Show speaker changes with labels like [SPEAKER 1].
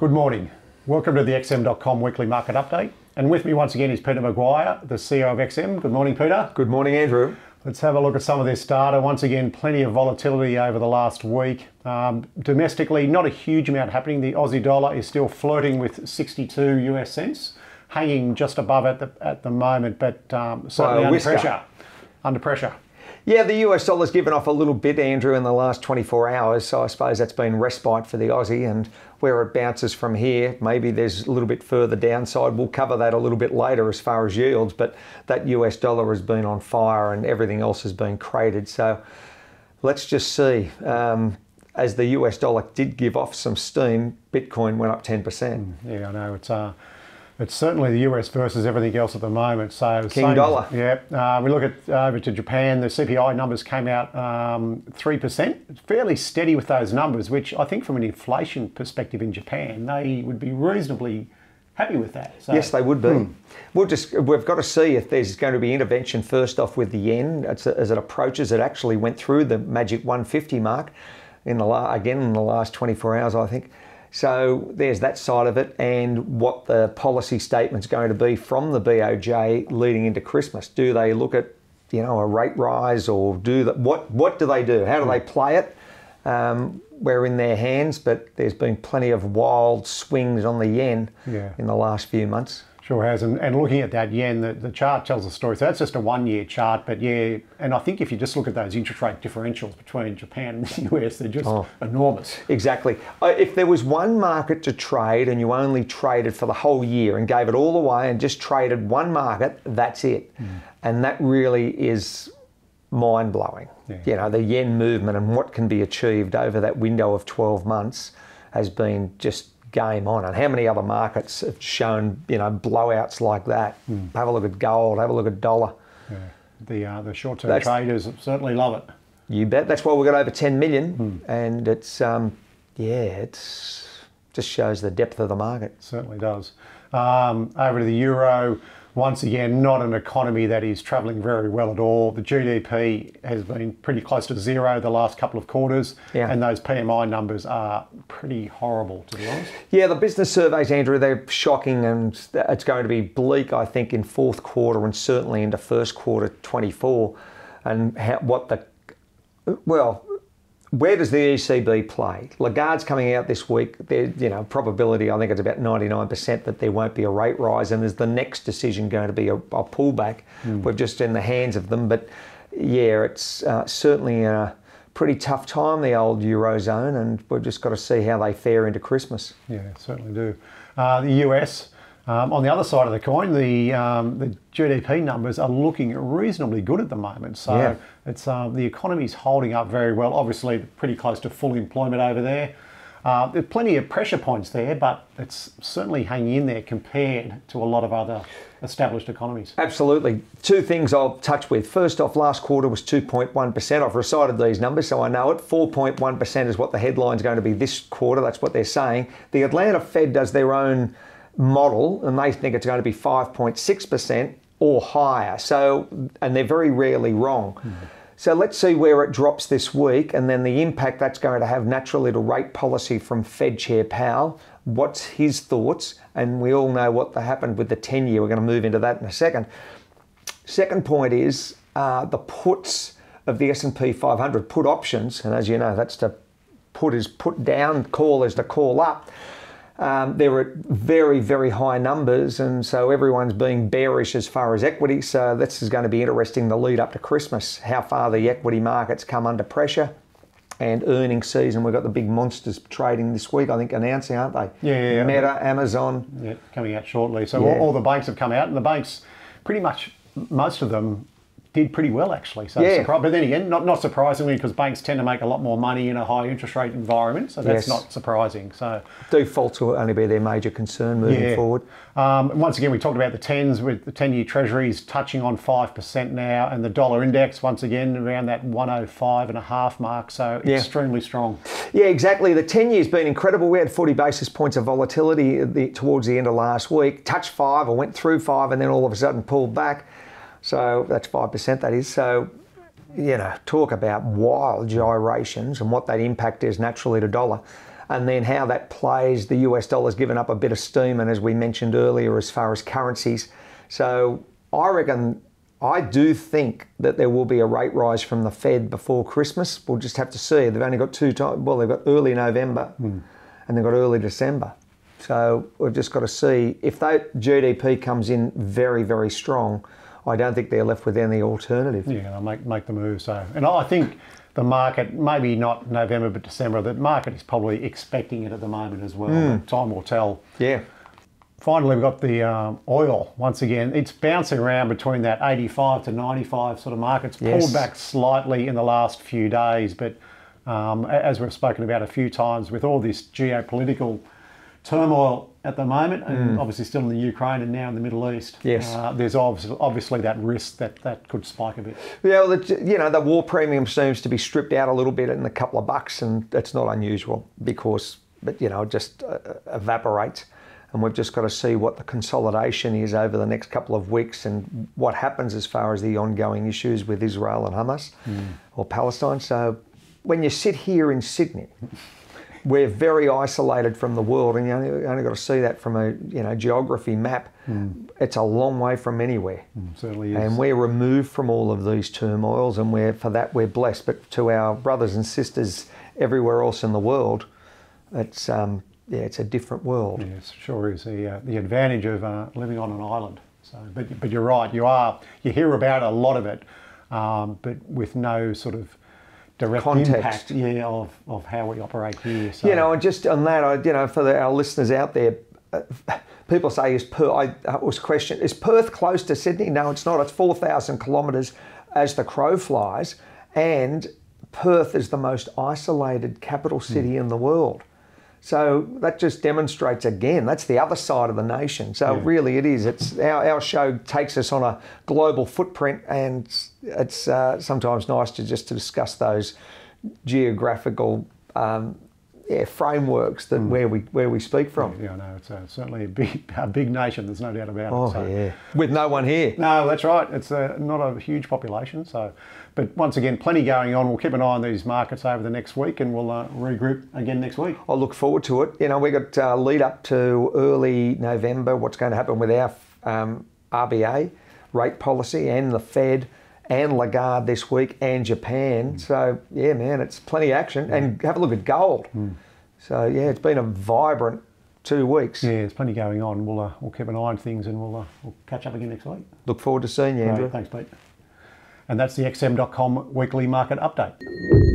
[SPEAKER 1] Good morning. Welcome to the XM.com weekly market update. And with me once again is Peter McGuire, the CEO of XM. Good morning, Peter.
[SPEAKER 2] Good morning, Andrew.
[SPEAKER 1] Let's have a look at some of this data. Once again, plenty of volatility over the last week. Um, domestically, not a huge amount happening. The Aussie dollar is still flirting with 62 US cents, hanging just above at the at the moment, but um, certainly under
[SPEAKER 2] whisker.
[SPEAKER 1] pressure. Under pressure.
[SPEAKER 2] Yeah, the US dollar's given off a little bit, Andrew, in the last 24 hours. So I suppose that's been respite for the Aussie. And where it bounces from here, maybe there's a little bit further downside. We'll cover that a little bit later as far as yields. But that US dollar has been on fire and everything else has been cratered. So let's just see. Um, as the US dollar did give off some steam, Bitcoin went up 10%.
[SPEAKER 1] Yeah, I know. It's uh, it's certainly the US versus everything else at the moment. So
[SPEAKER 2] King dollar.
[SPEAKER 1] Yeah. Uh, we look at uh, over to Japan. The CPI numbers came out um, three percent. Fairly steady with those numbers, which I think from an inflation perspective in Japan, they would be reasonably happy with that. So,
[SPEAKER 2] Yes, they would be. We'll just we've got to see if there's going to be intervention first off with the yen as, as it approaches. It actually went through the magic 150 mark in the la- again in the last 24 hours, I think. So there's that side of it, and what the policy statement's going to be from the BOJ leading into Christmas. Do they look at you know a rate rise, or do that? What what do they do? How do they play it? Um, we're in their hands, but there's been plenty of wild swings on the yen
[SPEAKER 1] Yeah.
[SPEAKER 2] in the last few months.
[SPEAKER 1] Sure has. And, and looking at that yen, the, the chart tells a story. So that's just a one year chart. But yeah, and I think if you just look at those interest rate differentials between Japan and the US, they're just
[SPEAKER 2] Oh.
[SPEAKER 1] enormous.
[SPEAKER 2] Exactly. Uh, If there was one market to trade and you only traded for the whole year and gave it all away and just traded one market, that's it. And that really is mind blowing.
[SPEAKER 1] Yeah.
[SPEAKER 2] You know, the yen movement and what can be achieved over that window of 12 months has been just game on. And how many other markets have shown, you know, blowouts like that? Have a look at gold, have a look at dollar.
[SPEAKER 1] Yeah. The, uh, the short term traders certainly love it.
[SPEAKER 2] You bet. That's why we got over 10 million. And it's, um, yeah, it's just shows the depth of the market.
[SPEAKER 1] certainly does. Um, over to the euro, once again, not an economy that is travelling very well at all. The GDP has been pretty close to zero the last couple of quarters,
[SPEAKER 2] Yeah.
[SPEAKER 1] and those PMI numbers are pretty horrible, to be honest.
[SPEAKER 2] Yeah, the business surveys, Andrew, they're shocking and it's going to be bleak, I think, in fourth quarter and certainly into first quarter 24. And how, what the, well, where does the ECB play? Lagarde's coming out this week. There, you know, probability I think it's about 99% that there won't be a rate rise, and is the next decision going to be a, a pullback? We're just in the hands of them, but yeah, it's uh, certainly a pretty tough time the old eurozone, and we've just got to see how they fare into Christmas.
[SPEAKER 1] Yeah, certainly do. Uh, the US, um, on the other side of the coin, the um, the GDP numbers are looking reasonably good at the moment. So
[SPEAKER 2] Yeah.
[SPEAKER 1] it's um, the economy's holding up very well. Obviously, pretty close to full employment over there. Uh, there's plenty of pressure points there, but it's certainly hanging in there compared to a lot of other established economies.
[SPEAKER 2] Absolutely. Two things I'll touch with. First off, last quarter was 2.1%. I've recited these numbers, so I know it. 4.1% is what the headline's going to be this quarter. That's what they're saying. The Atlanta Fed does their own model, and they think it's going to be 5.6% or higher. So, and they're very rarely wrong. So let's see where it drops this week and then the impact that's going to have naturally to rate policy from Fed Chair Powell. What's his thoughts? And we all know what happened with the 10 year. We're going to move into that in a second. Second point is uh, the puts of the S&P 500 put options, and as you know, that's to put is put down, call is to call up. Um, they're at very, very high numbers, and so everyone's being bearish as far as equity. So this is going to be interesting the lead up to Christmas, how far the equity markets come under pressure. And earnings season, we've got the big monsters trading this week, I think, announcing, aren't they?
[SPEAKER 1] Yeah, yeah, yeah.
[SPEAKER 2] Meta, Amazon.
[SPEAKER 1] Yeah, coming out shortly. So
[SPEAKER 2] Yeah.
[SPEAKER 1] all, all the banks have come out, and the banks, pretty much most of them, did pretty well actually. So
[SPEAKER 2] Yeah.
[SPEAKER 1] but then again, not not surprisingly, because banks tend to make a lot more money in a high interest rate environment. So that's
[SPEAKER 2] Yes.
[SPEAKER 1] not surprising. So
[SPEAKER 2] Defaults will only be their major concern moving
[SPEAKER 1] Yeah.
[SPEAKER 2] forward.
[SPEAKER 1] um, once again, we talked about the tens with the ten-year Treasuries touching on five percent now, and the dollar index once again around that one hundred five and a half mark. So
[SPEAKER 2] Yeah.
[SPEAKER 1] extremely strong.
[SPEAKER 2] Yeah, exactly. The 10 year's been incredible. We had 40 basis points of volatility at the, towards the end of last week. Touched five or went through five and then all of a sudden pulled back. So that's 5%, that is. So, you know, talk about wild gyrations and what that impact is naturally to dollar. and then how that plays. The US dollar's given up a bit of steam, and as we mentioned earlier, as far as currencies. So I reckon I do think that there will be a rate rise from the Fed before Christmas. We'll just have to see. They've only got two times. Well, they've got early November mm. and they've got early December. So we've just got to see if that GDP comes in very, very strong. I don't think they're left with any alternative.
[SPEAKER 1] Yeah, they'll make make the move. So, and I think the market, maybe not November but December, the market is probably expecting it at the moment as well. Mm. Time will tell.
[SPEAKER 2] Yeah.
[SPEAKER 1] Finally, we've got the um, oil once again. It's bouncing around between that 85 to 95 sort of mark. It's pulled yes. back slightly in the last few days, but um, as we've spoken about a few times, with all this geopolitical turmoil at the moment, and mm. obviously still in the Ukraine and now in the Middle East.
[SPEAKER 2] Yes,
[SPEAKER 1] uh, there's obviously, obviously that risk that that could spike a bit.
[SPEAKER 2] Yeah, well, you know, the war premium seems to be stripped out a little bit in a couple of bucks, and it's not unusual because, but you know, it just uh, evaporates. And we've just got to see what the consolidation is over the next couple of weeks and what happens as far as the ongoing issues with Israel and Hamas mm. or Palestine. So when you sit here in Sydney, we're very isolated from the world, and you only, only got to see that from a you know geography map. Mm. It's a long way from anywhere.
[SPEAKER 1] Mm, certainly is.
[SPEAKER 2] And we're removed from all of these turmoils, and we're for that we're blessed. But to our brothers and sisters everywhere else in the world, it's um, yeah, it's a different world.
[SPEAKER 1] Yes, sure is. The, uh, the advantage of uh, living on an island. So, but but you're right. You are you hear about a lot of it, um, but with no sort of direct Context. impact yeah, of, of how we operate here.
[SPEAKER 2] So. You know, and just on that, I, you know, for the, our listeners out there, uh, people say, is Perth, I, was questioned, is Perth close to Sydney? No, it's not. It's 4,000 kilometres as the crow flies. And Perth is the most isolated capital city mm. in the world. So that just demonstrates again, that's the other side of the nation. So yeah. really it is. It's our, our show takes us on a global footprint and it's uh, sometimes nice to just to discuss those geographical um, yeah, frameworks that mm. where we where we speak from.
[SPEAKER 1] Yeah, I know it's uh, certainly a big a big nation. There's no doubt about
[SPEAKER 2] oh,
[SPEAKER 1] it.
[SPEAKER 2] Oh so. yeah, with no one here.
[SPEAKER 1] No, that's right. It's uh, not a huge population. So, but once again, plenty going on. We'll keep an eye on these markets over the next week, and we'll uh, regroup again next week.
[SPEAKER 2] I look forward to it. You know, we got uh, lead up to early November. What's going to happen with our um, RBA rate policy and the Fed and Lagarde this week and Japan. Mm. So yeah, man, it's plenty of action. Mm. And have a look at gold. Mm. So yeah, it's been a vibrant two weeks.
[SPEAKER 1] Yeah, there's plenty going on. We'll uh, we'll keep an eye on things and we'll uh, we'll catch up again next week.
[SPEAKER 2] Look forward to seeing you, Andrew.
[SPEAKER 1] Right, thanks, Pete. And that's the XM.com weekly market update.